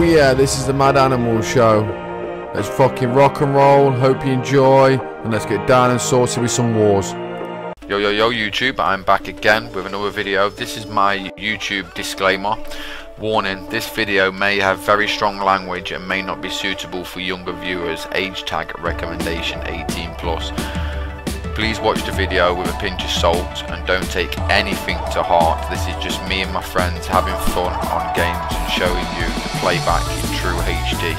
Oh yeah, this is the Mad Animal Show. Let's fucking rock and roll. Hope you enjoy, and let's get down and sorted with some wars. Yo yo yo YouTube, I'm back again with another video. This is my YouTube disclaimer. Warning, this video may have very strong language and may not be suitable for younger viewers. Age tag recommendation 18 plus. Please watch the video with a pinch of salt and don't take anything to heart. This is just me and my friends having fun on games and showing you playback in true HD.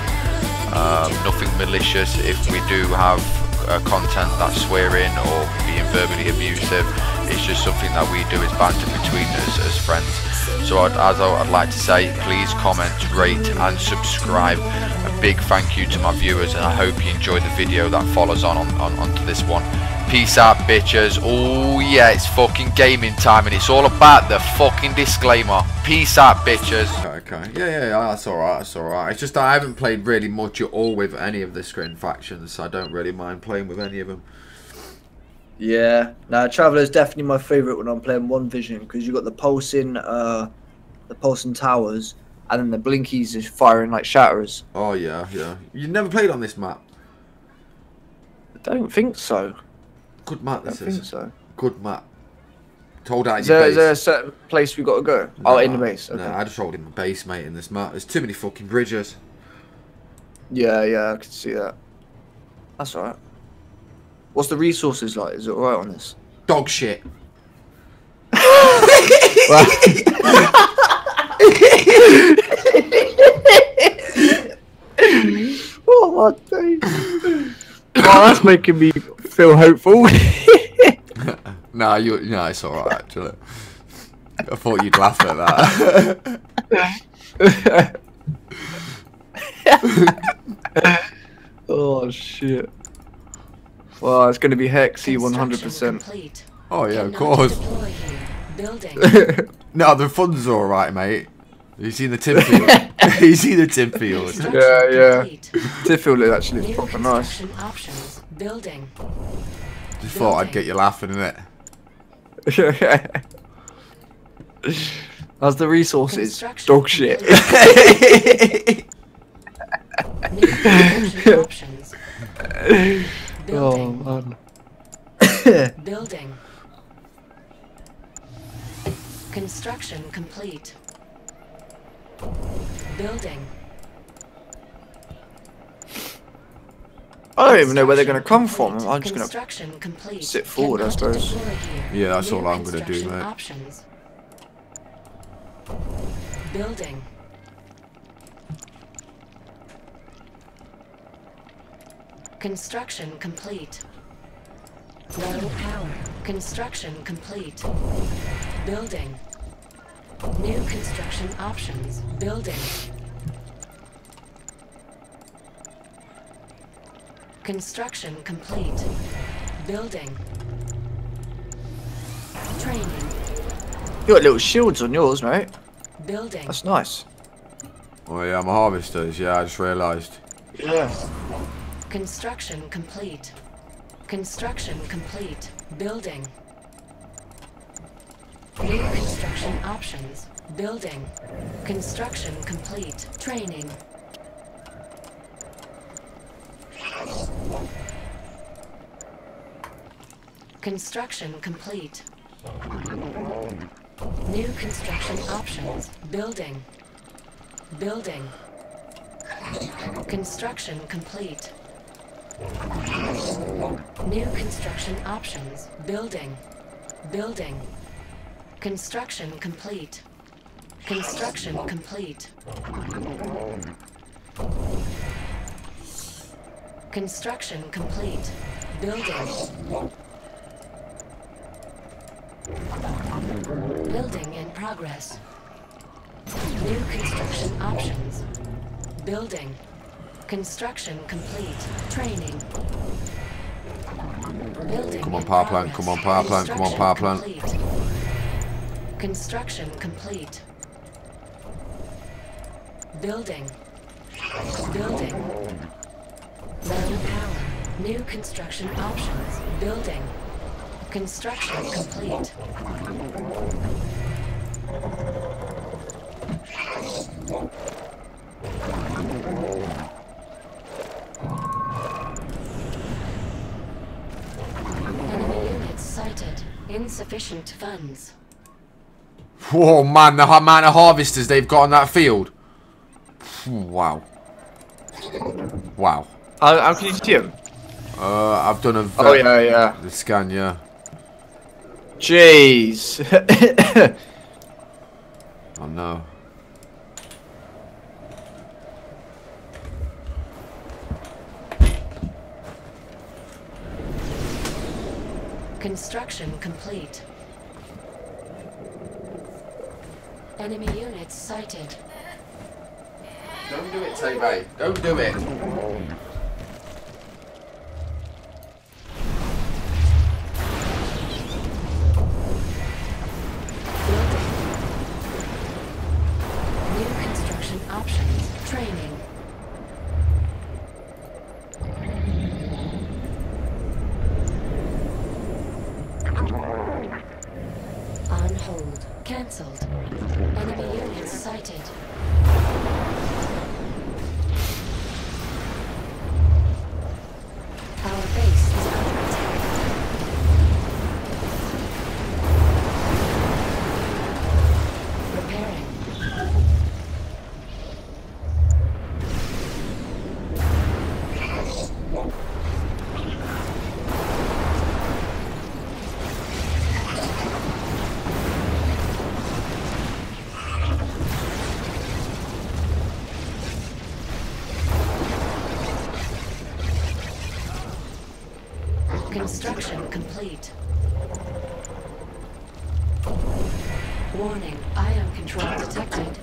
Um, nothing malicious if we do have uh, content that's swearing or being verbally abusive. It's just something that we do as banter between us as friends. So I'd, as I, would like to say, please comment, rate and subscribe. A big thank you to my viewers and I hope you enjoy the video that follows on, on, on onto this one. Peace out, bitches. Oh, yeah, it's fucking gaming time and it's all about the fucking disclaimer. Peace out, bitches. Okay, okay. Yeah, yeah, yeah, that's alright, that's alright. It's just I haven't played really much at all with any of the Scrin factions, so I don't really mind playing with any of them. Yeah, now Traveller is definitely my favourite when I'm playing One Vision because you've got the pulsing, uh, the pulsing towers, and then the blinkies is firing like shatterers. Oh yeah, yeah. You never played on this map? I don't think so. Good map, this I is. think so. Good map. Told out is your there, base. is there a certain place we got to go? oh, in the base. Okay. No, I just rolled in my base, mate, in this map. There's too many fucking bridges. Yeah, yeah, I can see that. That's alright. What's the resources like? Is it alright on this? Dog shit. oh my days. oh, that's making me feel hopeful. nah, you. No, it's all right actually. I thought you'd laugh at that. oh shit. Well, it's going to be Hexy 100%. Oh yeah, of course. no, the fun's all right, mate. You seen the tin field? you see the tin field? Yeah, yeah. Tin field is actually proper nice. Building. Just thought I'd get you laughing, innit? How's the resources? Dog shit. Oh man. Building. Construction complete. Building. I don't even know where they're going to come from. I'm just going to sit forward, I suppose. Yeah, that's all I'm going to do, mate. Options. Building. Construction complete. Low power. Construction complete. Building. New construction options. Building. Construction complete. Building. Training. You got little shields on yours, mate. Building. That's nice. Oh yeah, my harvesters. Yeah, I just realised. Yeah. Construction complete. Construction complete. Building. New construction options. Building. Construction complete. Training. Construction complete. New construction options. Building. Building. Construction complete. New construction options. Building. Building. Construction complete. Construction complete. Construction complete. Building. Building in progress. New construction options. Building. Construction complete. Training. Building Come on, power plant. Come on, power plant. Come on, power plant. Construction complete. Construction complete. Building. Building. Low power. New construction options. Building. Construction complete. Insufficient funds. Whoa, man, the amount of harvesters they've got on that field. Wow. Wow. How, how can you see him? Uh, I've done a Oh yeah, yeah. the scan, yeah. Jeez. oh, know. Construction complete. Enemy units sighted. Don't do it, Tay Don't do it. Construction complete. Warning, ion control detected.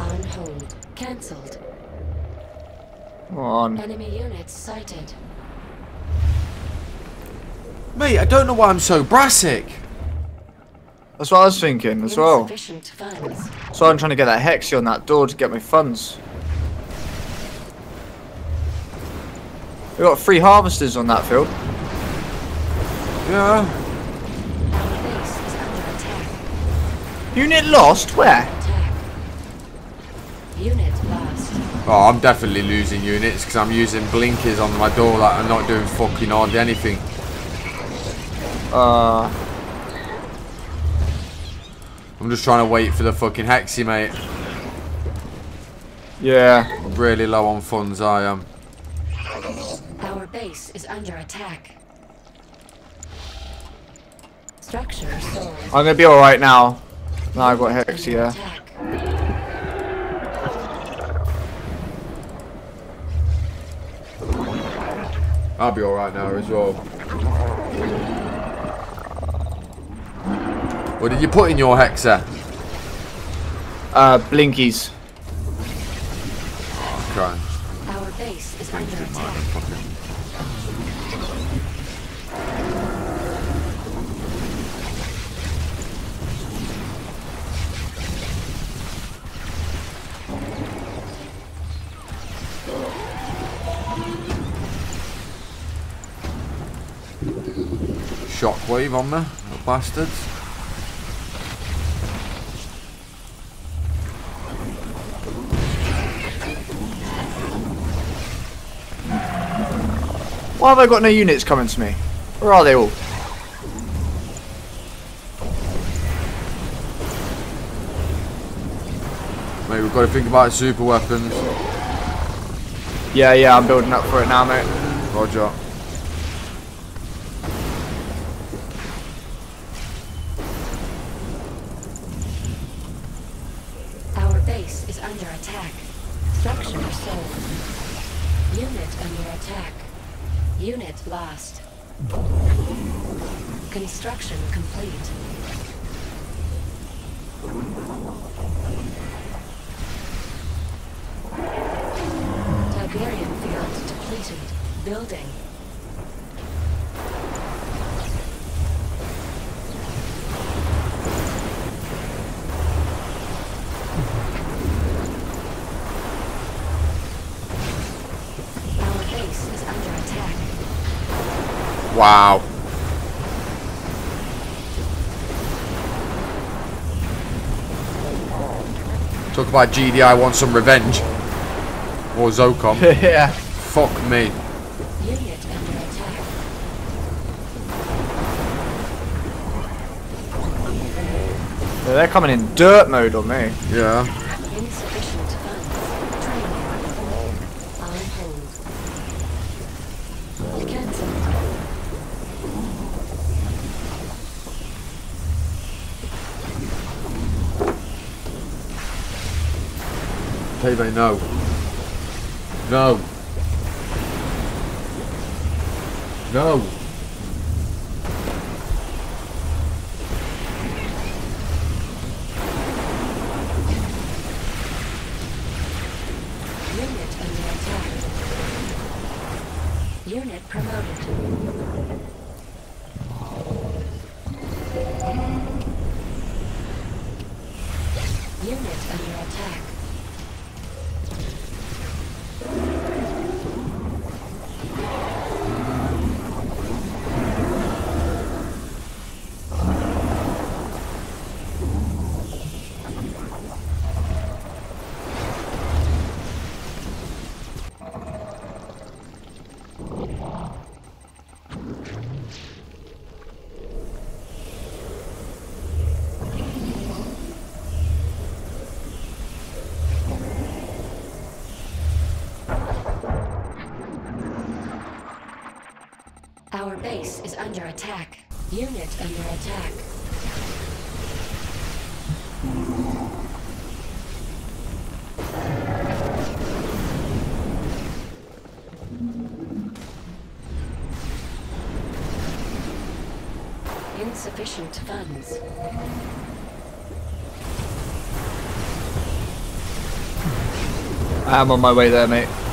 On hold. Cancelled. Come on. Enemy units sighted. Mate, I don't know why I'm so brassic. That's what I was thinking as well. So I'm trying to get that hexy on that door to get my funds. We got three harvesters on that field. Yeah. Our base is under attack. Unit lost? Where? Attack. Unit lost. Oh, I'm definitely losing units because I'm using blinkers on my door that are not doing fucking hardly anything. Uh, I'm just trying to wait for the fucking hexy, mate. yeah. I'm really low on funds, I am. Our base is under attack. Structure sold. I'm gonna be alright now. Now I've got hexy, Under yeah. I'll be alright now as well. What did you put in your hexer? Uh, blinkies. Okay. Our base is under attack. Fucking- Shockwave on me, little bastards. Why have I got no units coming to me? Where are they all? Mate, we've got to think about super weapons. Yeah, yeah, I'm building up for it now, mate. Roger. Unit lost. Construction complete. Tiberium field depleted. Building. Wow. Talk about GDI want some revenge. Or Zocom. yeah. Fuck me. Unit under attack. Yeah, They're coming in dirt mode on me. Yeah. Payday, no. No. No. Unit under attack. Unit promoted. Unit under attack. Our base is under attack. Unit under attack. Insufficient funds. I'm on my way there, mate.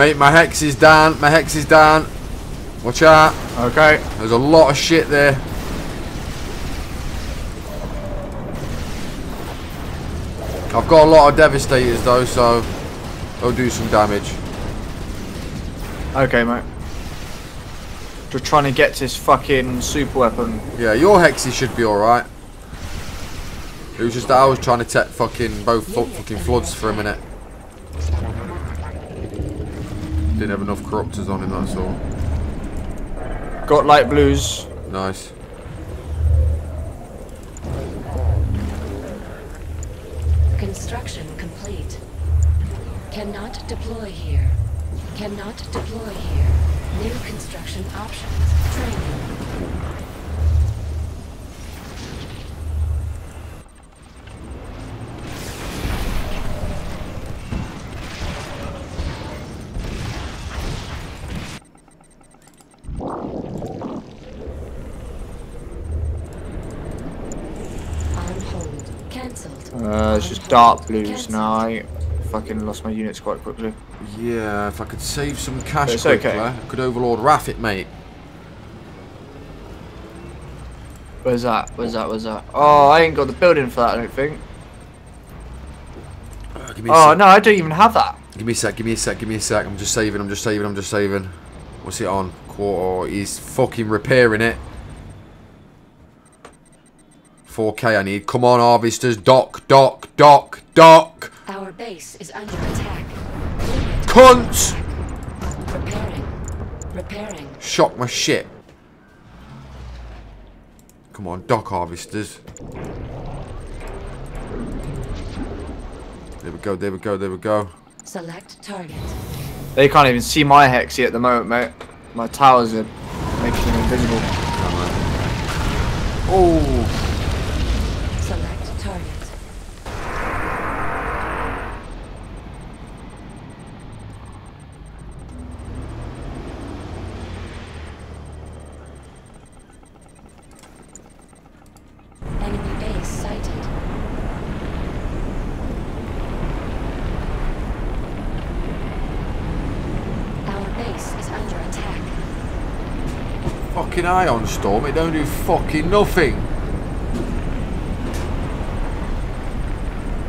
Mate, my hex is down. My hex is down. Watch out. Okay. There's a lot of shit there. I've got a lot of devastators though, so they'll do some damage. Okay, mate. Just trying to get this fucking super weapon. Yeah, your hexes should be alright. It was just that I was trying to take fucking both fucking floods for a minute. Didn't have enough corruptors on him, that's all. Got light blues. Nice. Construction complete. Cannot deploy here. Cannot deploy here. New construction options. Training. On hold. Cancelled. Uh, it's just dark blues now. I fucking lost my units quite quickly. Yeah, if I could save some cash It's quickly, okay. I could overlord Raff it, mate. Where's that? Where's that? Where's that? Oh, I ain't got the building for that, I don't think. Uh, give me a Oh, no, I don't even have that. Give me a sec, give me a sec, give me a sec. I'm just saving, I'm just saving, I'm just saving. What's it on? Quarter. He's fucking repairing it. 4k I need. Come on, harvesters. Dock, dock, dock, dock. Our base is under attack. Unit Cunts! repairing. Repairing. Shock my shit. Come on, dock harvesters. There we go, there we go, there we go. Select target. They can't even see my hexy at the moment, mate. My towers are making them invisible. Oh, fucking ion storm. It don't do fucking nothing.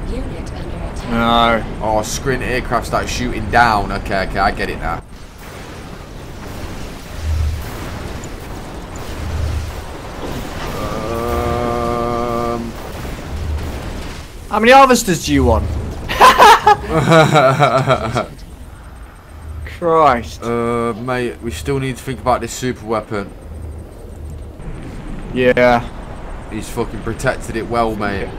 Unit under attack. No. Oh, Scrin aircraft start shooting down. Okay, okay, I get it now. Um, How many harvesters do you want? Christ. uh, mate, we still need to think about this super weapon. Yeah. He's fucking protected it well, mate.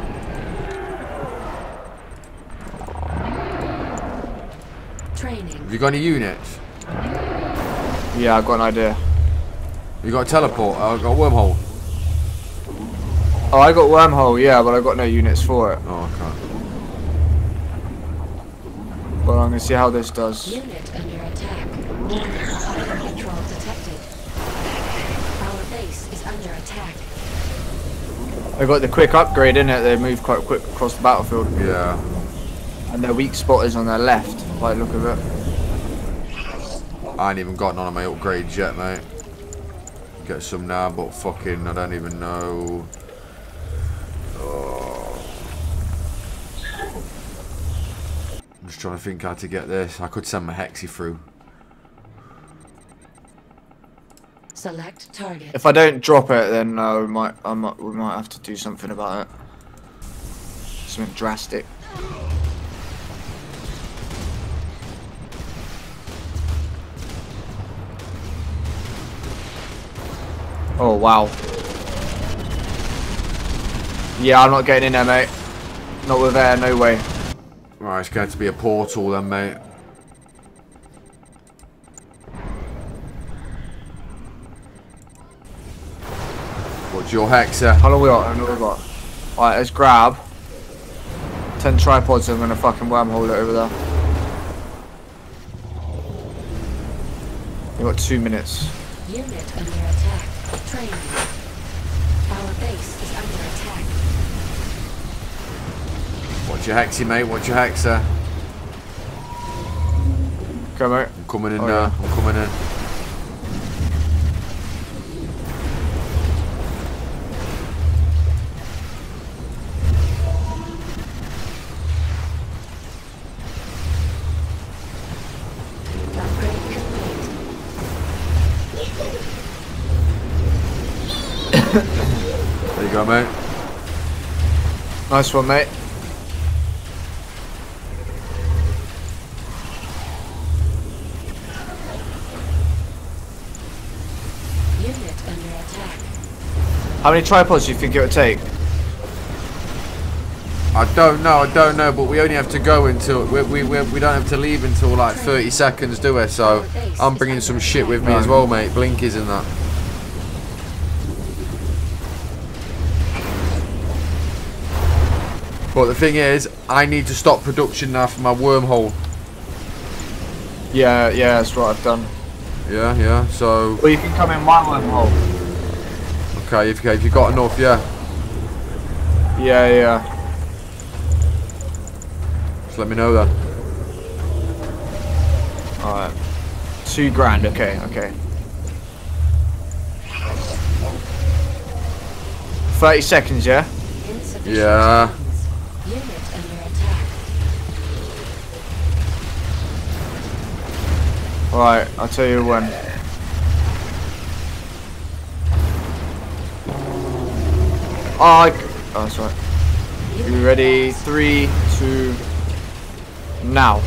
Training. Have you got any units? Yeah, I've got an idea. You got a teleport? I've got a wormhole. Oh, I got wormhole, yeah, but I've got no units for it. Oh, okay. But I'm gonna see how this does. Unit under attack. I got the quick upgrade in it. They move quite quick across the battlefield, Yeah. and their weak spot is on their left. Like, look at it. I ain't even got none of my upgrades yet, mate. Get some now, but fucking, I don't even know. Oh. I'm just trying to think how to get this. I could send my Hexy through. Select target. If I don't drop it, then uh, we might, I might, we might have to do something about it. Something drastic. Oh wow. Yeah, I'm not getting in there, mate. Not with air, no way. Right, it's going to be a portal then, mate. What's your Hexer? How long we got? How long we got? Alright, let's grab. 10 tripods, I'm gonna fucking wormhole it over there. You got two minutes. Unit under attack. Training. Our base is under attack. What's your Hexy, mate? What's your Hexer? Come mate. I'm coming in Oh, now. yeah. I'm coming in. Nice one, mate. Unit under attack. How many tripods do you think it would take? I don't know, I don't know, but we only have to go until we we, we, we don't have to leave until like 30 seconds, do we? So I'm bringing some shit with me as well, mate. Blinkies and that. But the thing is, I need to stop production now for my wormhole. Yeah, yeah, that's what I've done. Yeah, yeah. So Well, you can come in my wormhole. okay, if if you got enough, yeah. Yeah, yeah. Just let me know then. Alright. Two grand, okay, okay. 30 seconds, yeah? Insufficient Yeah. Unit under attack. Alright, I'll tell you when. Ah, oh, I oh, sorry. You ready? Three, two, now.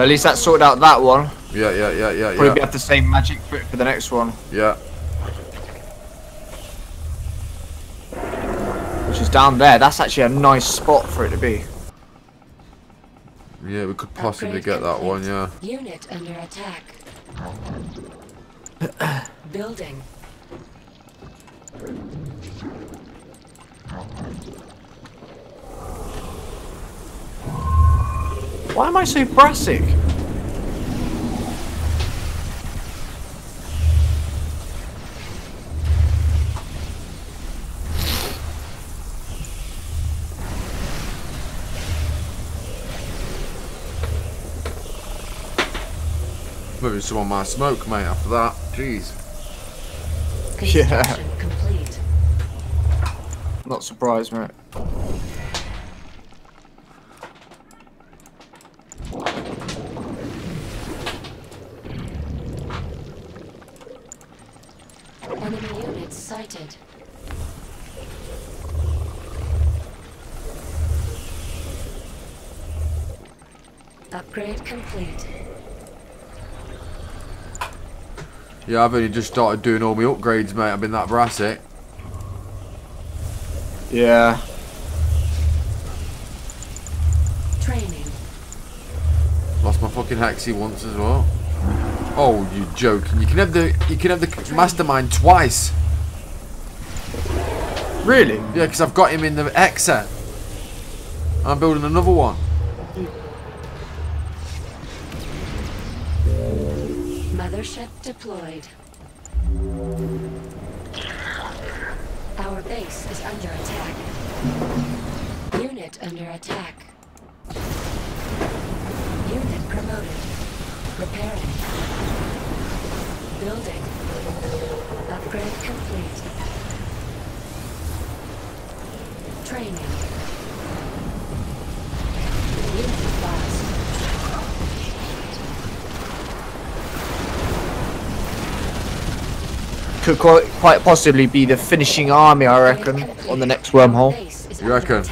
Well, at least that sorted out that one. Yeah, yeah, yeah, yeah, Probably yeah. have the same magic for, for the next one, Yeah. which is down there. That's actually a nice spot for it to be. Yeah, we could possibly Upgrade get that one, yeah. Unit under attack. Building. Why am I so brassic? Moving some on my smoke, mate. After that, jeez. Construction complete. Not surprised, mate. Enemy units sighted. Upgrade complete. Yeah, I've only just started doing all my upgrades, mate. I've been that brassic. Yeah. Training. Lost my fucking hexy once as well. Oh, you joking? You can have the you can have the mastermind twice. Really? Yeah, because I've got him in the Hexa. I'm building another one. Mothership deployed. Our base is under attack. Unit under attack. Unit promoted. Repairing. Building. Upgrade complete. Training. Unit lost. Could quite, quite possibly be the finishing army, I reckon, on the next wormhole. You reckon?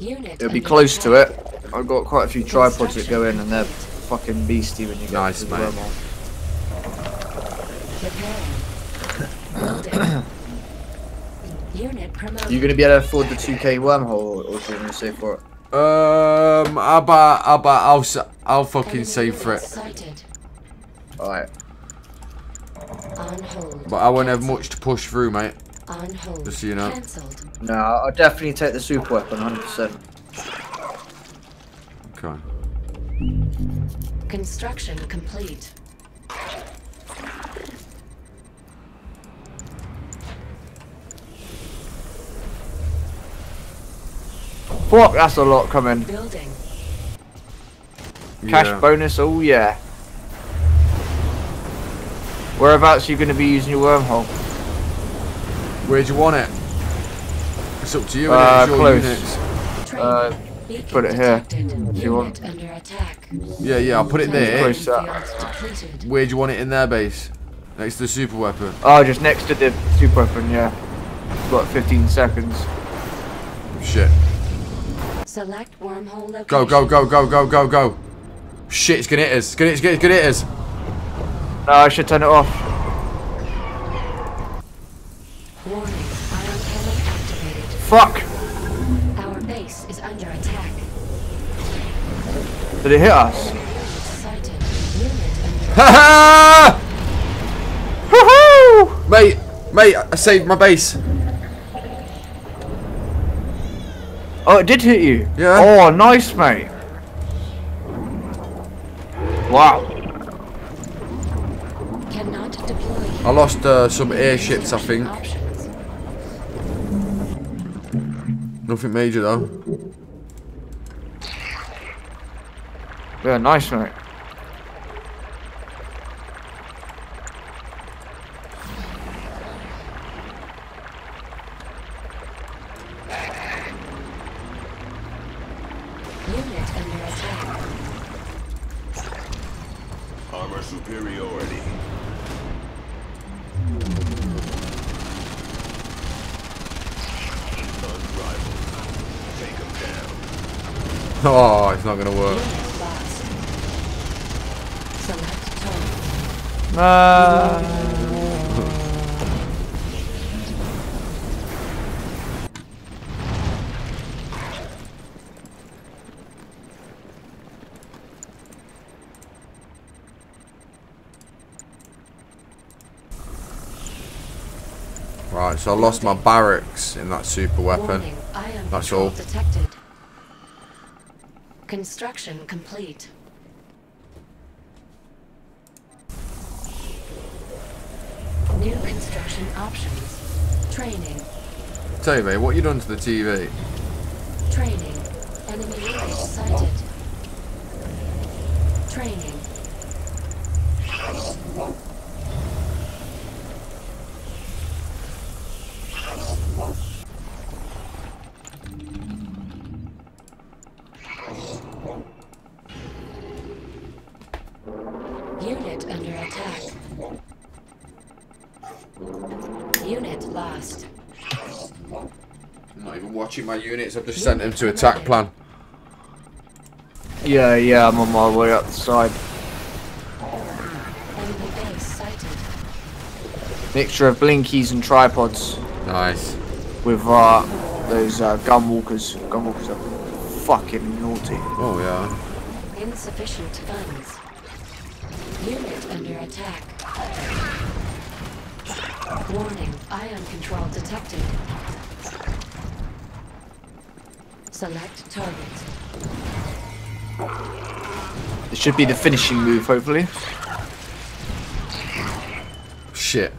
It'll be close to it. I've got quite a few tripods that go in and they're fucking beastie when you get Nice, to the mate. wormhole. Unit promoted. You gonna be able to afford the 2k wormhole or, or do you want to save for it? Um, how about how about I'll s- I'll fucking save for unit it. Sighted. Alright. On hold. But I won't have much to push through, mate. On hold. Just so you know. Cancelled. No, I'll definitely take the super weapon, 100%. Okay. Construction complete. Fuck, that's a lot coming. Building. Cash Yeah. bonus, oh yeah. Whereabouts are you gonna be using your wormhole? Where do you want it? It's up to you. Uh, innit? It's your close. units. Training. Uh, Beacon put it here, detected. if you want. Unit under attack. Yeah, yeah. I'll put it there. Close up. Where do you want it in their base? Next to the super weapon. Oh, just next to the super weapon, yeah. Got 15 seconds. Shit. Select wormhole location. Go, go, go, go, go, go, go. Shit, it's gonna hit us. It's gonna, it's gonna, it's gonna hit us. No, I should turn it off. Warning. Ion cannon activated. Fuck! Our base is under attack. Did it hit us? Unit sighted. Ha ha! Woohoo! Mate, mate, I saved my base. Oh, it did hit you? Yeah. Oh, nice, mate. Wow. I lost uh, some airships, I think. Nothing major though. Yeah, nice, mate. Oh, it's not gonna work. Unit lost. Select target. Uh, Right, so I lost my barracks in that super weapon. Warning. That's all. detected. Construction complete. New construction options. Training. Tell you, mate, what you done to the TV? Training. Enemy unit sighted. Training. Unit under attack. Unit lost. I'm not even watching my units. I've just sent them to attack plan. Yeah, yeah, I'm on my way up the side. Enemy base sighted. Mixture of blinkies and tripods Nice. with uh, those uh, gun walkers. Gun walkers are fucking naughty. Oh yeah. Insufficient funds. Unit under attack. Warning, ion control detected. Select target. It should be the finishing move, hopefully. Shit.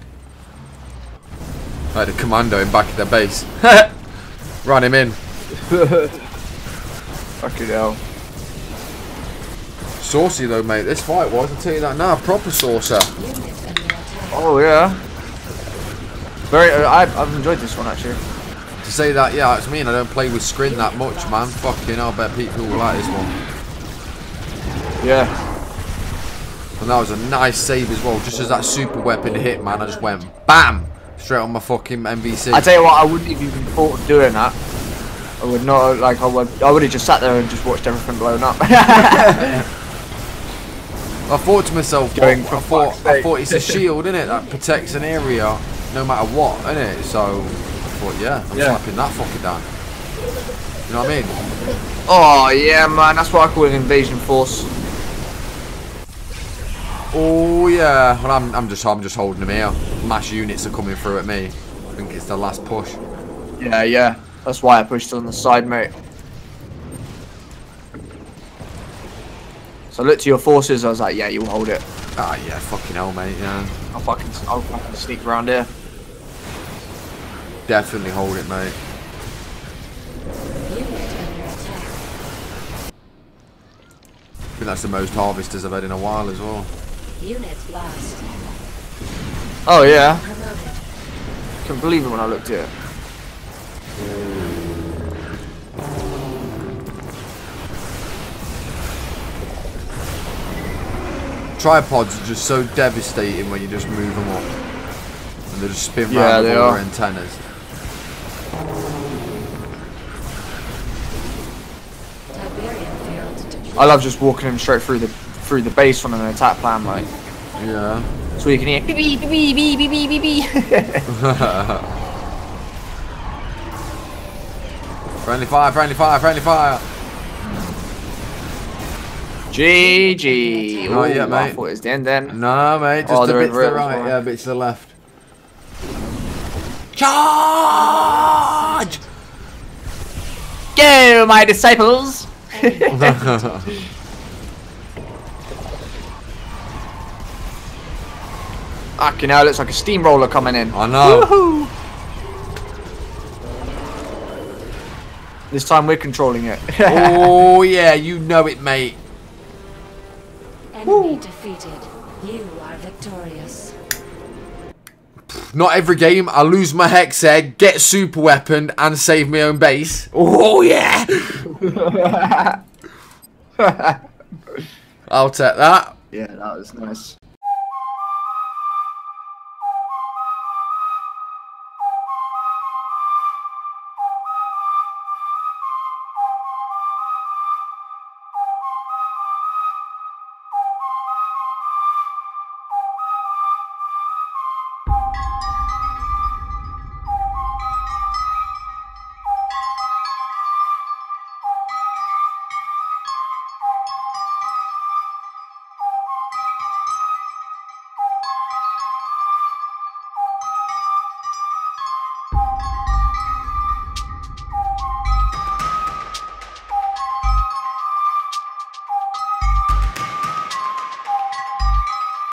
I had a commando in back of their base. Run him in. Fucking hell. Saucy though, mate. This fight was. I'll tell you that now. Proper saucer. Unit under attack. Oh yeah. Very. Uh, I, I've enjoyed this one actually. To say that, yeah, it's me and I don't play with Scrin that much, man. Fucking hell, I bet people will like this one. Yeah. And that was a nice save as well. Just as that super weapon hit, man, I just went BAM! Straight on my fucking MVC. I tell you what, I wouldn't have even thought of doing that. I would not like. I would. I would have just sat there and just watched everything blown up. I thought to myself, Going well, I thought, I thought it's a shield, innit? That protects an area no matter what, innit? So, Thought, yeah, I'm Yeah. slapping that fucker down. You know what I mean? oh yeah, man. That's what I call an invasion force. Oh yeah. Well, I'm, I'm just, I'm just holding them here. Mass units are coming through at me. I think it's the last push. Yeah, yeah. That's why I pushed on the side, mate. So I looked to your forces. I was like, yeah, you hold it. Ah, yeah, fucking hell, mate. Yeah, I'll fucking, I'll fucking sneak around here. Definitely hold it, mate. Unit under attack. I think that's the most harvesters I've had in a while as well. Unit lost. Oh yeah. Promoted. Couldn't believe it when I looked at it. Tripods are just so devastating when you just move them up. And they just spin Yeah, round with all are. their antennas. I love just walking him straight through the through the base on an attack plan, like Yeah. so you can hear beep beep beep beep beep beep beep beep. Friendly fire, friendly fire, friendly fire. GG. Oh, yeah, Ooh, I mate. thought it was the end then. No, mate, just Oh, a they're bit to the it right, well. yeah, a bit to the left. Charge! Go, my disciples. Fucking hell, looks like a steamroller coming in. I know. This time we're controlling it. oh, yeah, you know it, mate. Enemy defeated. You are victorious. Not every game, I lose my hex egg, get super weapon, and save my own base. Oh, yeah! I'll take that. yeah, that was nice.